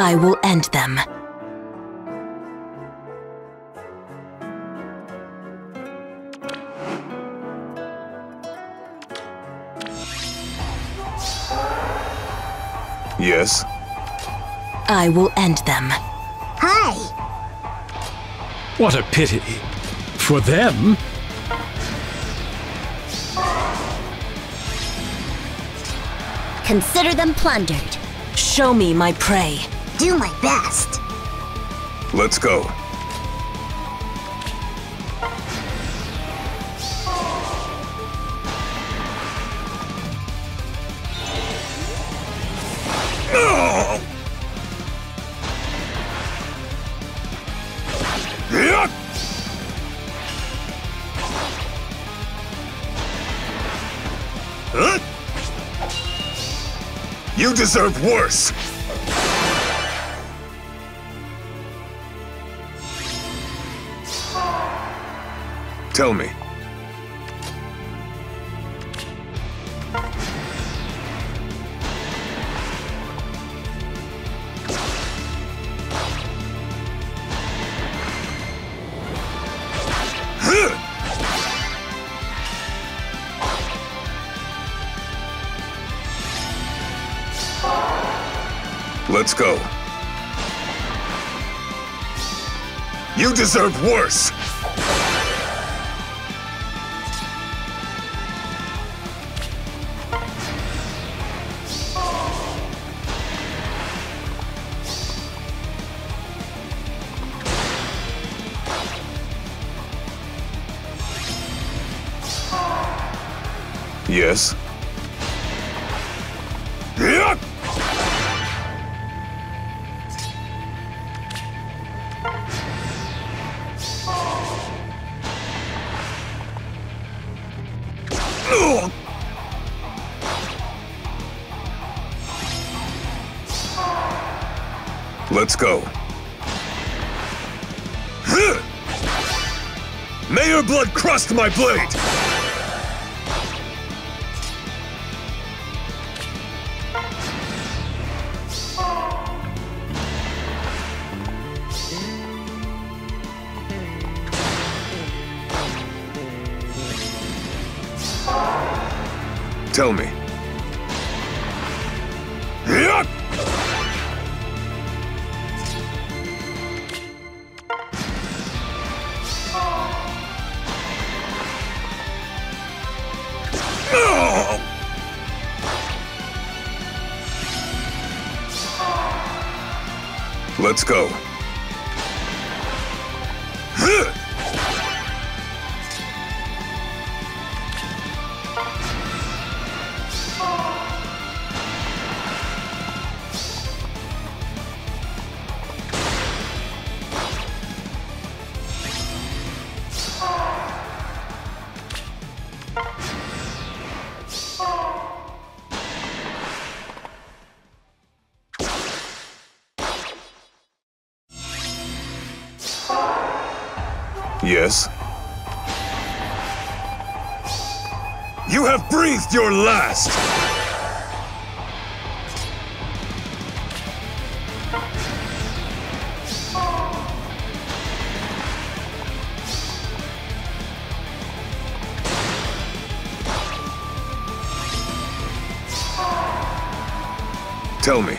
I will end them. Yes? I will end them. Hi. What a pity. For them, Consider them plundered. Show me my prey. Do my best. Let's go. You deserve worse! Tell me. Let's go. You deserve worse! Yes? Let's go. Huh! May your blood crust my blade! Tell me. Let's go. Yes? You have breathed your last! Tell me,